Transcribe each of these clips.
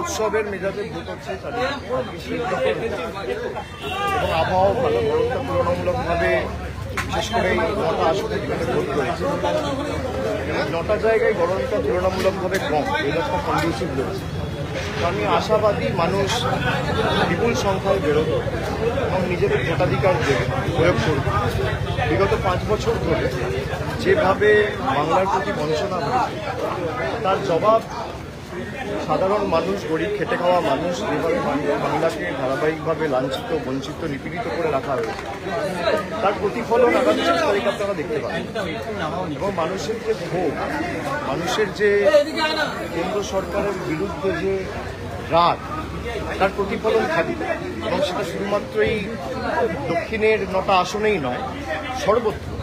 উৎসবের মেজাজে হচ্ছে। এবং আবহাওয়া ভালো, গরমটা তুলনামূলকভাবে বিশেষ করে নটা যেখানে ভোট রয়েছে নটা জায়গায় গরমটা তুলনামূলকভাবে কম, মেজাজটা কন্ডিউসিভ রয়েছে আমি আশাবাদী মানুষ বিপুল সংখ্যায় বেরোবে এবং নিজেদের ভোটাধিকার দেবে প্রয়োগ করবে বিগত পাঁচ বছর ধরে যেভাবে বাংলার প্রতি বঞ্চনা হয়েছে, তার জবাব সাধারণ মানুষ, গরিব, খেটে খাওয়া মানুষ, যেভাবে বাংলা- বাংলাকে ধারাবাহিকভাবে লাঞ্ছিত, বঞ্চিত, নিপীড়িত করে রাখা হয়েছে, তার প্রতিফলন আগামী চার তারিখ আপনারা দেখতে পাবেন। এবং মানুষের যে ক্ষোভ, মানুষের যে কেন্দ্র সরকারের বিরুদ্ধে যে রাগ, তার প্রতিফলন থাকবে এবং সেটা শুধুমাত্রই দক্ষিণের নটা আসনেই নয়, সর্বত্র।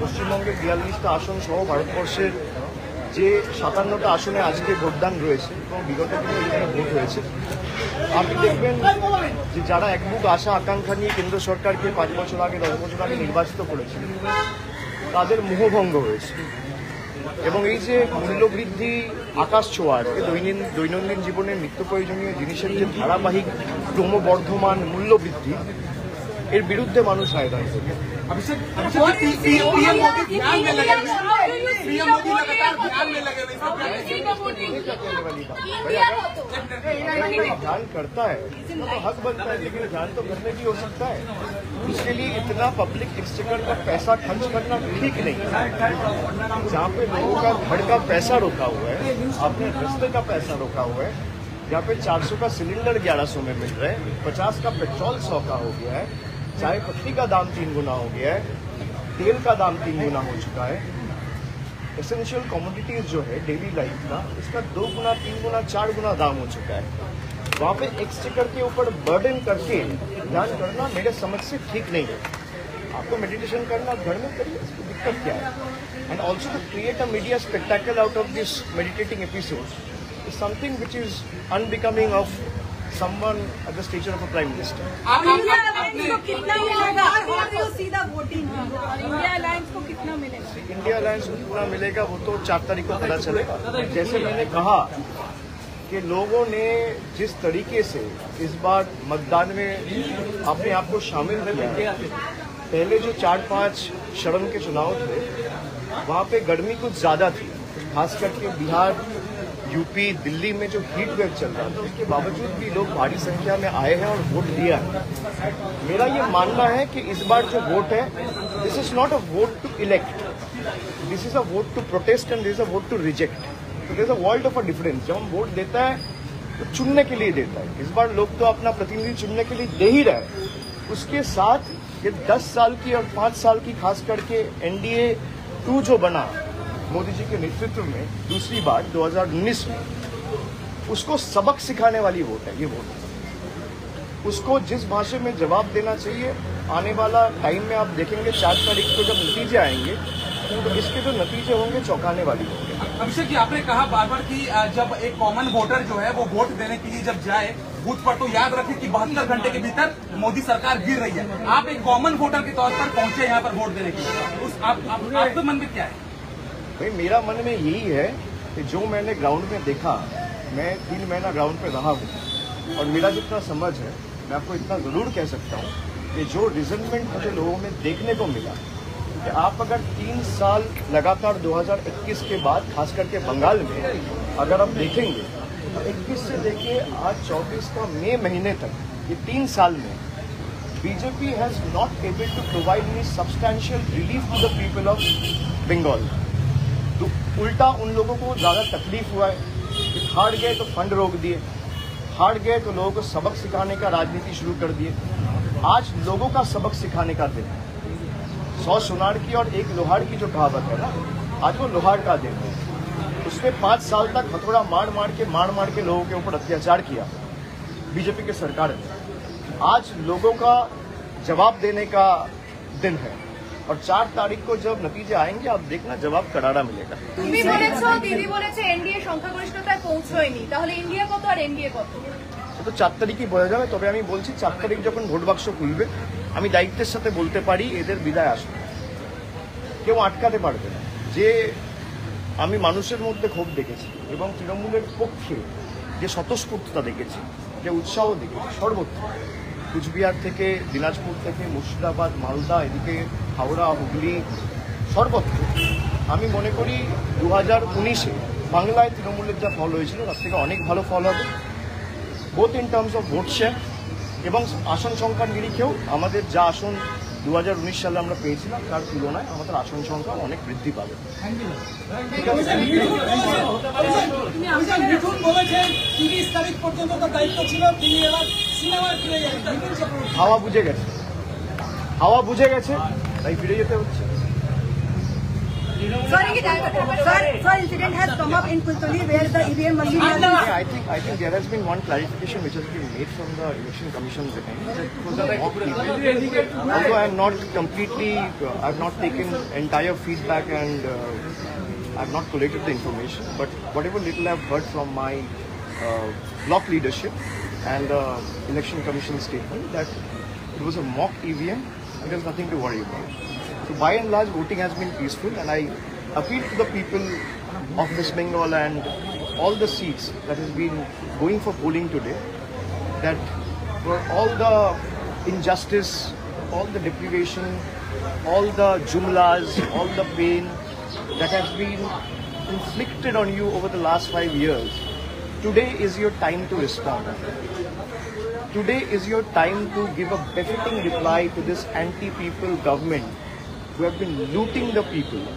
পশ্চিমবঙ্গের বিয়াল্লিশটা আসন সহ ভারতবর্ষের যে সাতান্নটা আসনে আজকে ভোটদান রয়েছে এবং বিগত দিনে এখানে ভোট হয়েছে। আপনি দেখবেন যে যারা একমুখ আশা, আকাঙ্ক্ষা নিয়ে কেন্দ্র সরকারকে পাঁচ বছর আগে, দশ বছর আগে নির্বাচিত করেছিল, তাদের মোহভঙ্গ হয়েছে। এবং এই যে মূল্যবৃদ্ধি, আকাশ ছোঁয়া, আজকে দৈনিন, দৈনন্দিন জীবনে নিত্য প্রয়োজনীয় জিনিসের যে ধারাবাহিক ক্রমবর্ধমান মূল্যবৃদ্ধি এর বিরুদ্ধে মানুষ আয়োজন করবে अभिषेक अभिषेक जी, पी- पीएम मोदी ध्यान में लगे हुए हैं। पीएम मोदी लगातार ध्यान में लगे हुए हैं। इस पर क्या कहेंगे? ये क्या कहने वाली बात? भाई अगर अगर कोई ध्यान करता है तो हक बनता है लेकिन ध्यान तो करने की हो सकता है उसके लिए इतना पब्लिक एक्सचेकर का पैसा खर्च करना ठीक नहीं है जहाँ पे लोगों का घर का पैसा रोका हुआ है अपने रस्ते का पैसा रोका हुआ है जहाँ पे 400 का सिलेंडर 1100 में मिल रहा है 50 का पेट्रोल 100 का हो गया है चाय पत्ती का दाम तीन गुना हो गया है, तेल का दाम तीन गुना हो चुका है। एसेंशियल कॉमोडिटीज जो है डेली लाइफ का, इसका दो गुना, तीन गुना, चार गुना दाम हो चुका है। वहाँ पे एक्सचेकर के ऊपर बर्डन करके ध्यान करना मेरे समझ से ठीक नहीं है। आपको मेडिटेशन करना, घर में करिए, इसकी दिक्कत क्या है? And also to create a media spectacle out of this meditating episode is something which is unbecoming of someone at the stature of a prime minister. India alliance को कितना मिलेगा the voting? इंडिया अलायंस को कितना मिलेगा India alliance को कितना मिलेगा वो तो चार तारीख को पता चलेगा जैसे मैंने कहा कि लोगों ने जिस तरीके से इस बार मतदान में अपने आप को शामिल किया पहले जो चार पाँच शरण के चुनाव थे वहाँ पे गर्मी कुछ ज़्यादा थी खास करके बिहार यूपी, दिल्ली में जो हीट वेव चल रहा था, उसके बावजूद भी लोग भारी संख्या में आए हैं और वोट दिया है। मेरा ये मानना है कि इस बार जो वोट है this is not a vote to elect this is a vote to protest and this a vote to reject तो this a world of a difference जब हम वोट देता है तो चुनने के लिए देता है। इस बार लोग तो अपना प्रतिनिधि चुनने के लिए दे ही रहे उसके साथ ये 10 साल की और 5 साल की खास करके एनडीए टू जो बना मोदी जी के नेतृत्व में दूसरी बार 2019 में उसको सबक सिखाने वाली वोट है ये वोट। उसको जिस भाषा में जवाब देना चाहिए आने वाला टाइम में आप देखेंगे चार तारीख को जब नतीजे आएँगे तो इसके जो नतीजे होंगे चौंकाने वाली होंगे। अभिषेक जी आपने कहा बार बार कि जब एक कॉमन वोटर जो है वो वोट देने के लिए जब जाए बूथ पर तो याद रखें कि बहत्तर घंटे के भीतर मोदी सरकार गिर रही है। आप एक कॉमन वोटर के तौर पर पहुँचे यहाँ पर वोट देने के लिए। उस आप, आप, आपके मन में क्या है? भाई, मेरा मन में यही है कि जो मैंने ग्राउंड में देखा, मैं तीन महीना ग्राउंड पे रहा हूँ। और मेरा जितना समझ है, मैं आपको इतना ज़रूर कह सकता हूँ कि जो रिजल्टमेंट मुझे लोगों में देखने को मिला, कि आप अगर तीन साल लगातार 2021 के बाद, खास करके बंगाल में, अगर आप देखेंगे तो 21 से देखिए, आज 24 का मई महीने तक, ये तीन साल में BJP has not able to provide me substantial relief to the people of Bengal उल्टा उन लोगों को ज़्यादा तकलीफ़ हुआ है हार गए तो फंड रोक दिए, हार गए तो लोगों को सबक सिखाने का राजनीति शुरू कर दिए। आज लोगों का सबक सिखाने का दिन सौ सुनार की और एक लोहार की जो कहावत है ना, आज वो लोहार का दिन है। उसने पाँच साल तक हथौड़ा मार मार के, मार मार के लोगों के ऊपर अत्याचार किया, बीजेपी की सरकार ने। आज लोगों का जवाब देने का दिन है। और चार तारीख को जब नतीजे आएंगे आप देखना जवाब करारा मिलेगा তুমি বলেছো দিদি বলেছে এনডিএ সংখ্যাগরিষ্ঠতায় পৌঁছয়নি তাহলে ইন্ডিয়া কত আর এনডিএ কত সে তো চার তারিখই বোঝা যাবে তবে আমি বলছি চার তারিখ যখন ভোট বাক্স খুলবে আমি দায়িত্বের সাথে বলতে পারি এদের বিদায় আসবে কেউ আটকাতে পারবে না যে আমি মানুষের মধ্যে ক্ষোভ দেখেছি এবং তৃণমূলের পক্ষে যে স্বতঃস্ফূর্ততা দেখেছি যে উৎসাহ দেখেছি সর্বত্র কুচবিহার থেকে, দিনাজপুর থেকে, মুর্শিদাবাদ, মালদা, এদিকে হাওড়া, হুগলি, সর্বত্র। আমি মনে করি দু হাজার উনিশে বাংলায় তৃণমূলের যা ফল হয়েছিল, তার থেকে অনেক ভালো ফল হবে। Both in terms of vote share এবং আসন সংখ্যার নিরিখেও আমাদের যা আসন দু হাজার উনিশ সালে আমরা পেয়েছিলাম তার তুলনায় আমাদের আসন সংখ্যা অনেক বৃদ্ধি পাবে। হাওয়া বুঝে গেছে। হাওয়া বুঝে গেছে তাই ফিরে যেতে হচ্ছে। Information but whatever little heard from my block leadership and election commission statement that it was a mock EVM we it is nothing to worry you So by and large, voting has been peaceful, and I appeal to the people of West Bengal and all the seats that has been going for polling today that for all the injustice, all the deprivation, all the jumlas, all the pain that has been inflicted on you over the last five years, today is your time to respond. Today is your time to give a befitting reply to this anti-people government who have been looting the people,